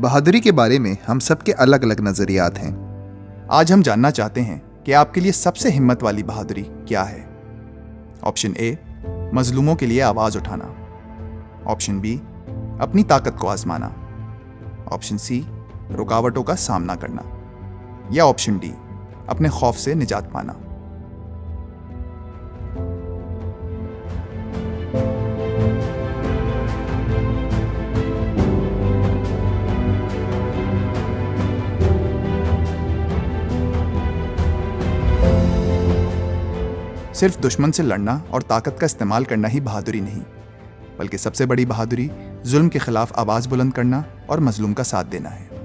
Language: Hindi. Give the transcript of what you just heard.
बहादुरी के बारे में हम सबके अलग अलग नजरियात हैं। आज हम जानना चाहते हैं कि आपके लिए सबसे हिम्मत वाली बहादुरी क्या है। ऑप्शन ए, मजलूमों के लिए आवाज़ उठाना। ऑप्शन बी, अपनी ताकत को आजमाना। ऑप्शन सी, रुकावटों का सामना करना। या ऑप्शन डी, अपने खौफ से निजात पाना। सिर्फ़ दुश्मन से लड़ना और ताकत का इस्तेमाल करना ही बहादुरी नहीं, बल्कि सबसे बड़ी बहादुरी जुल्म के खिलाफ आवाज़ बुलंद करना और मजलूम का साथ देना है।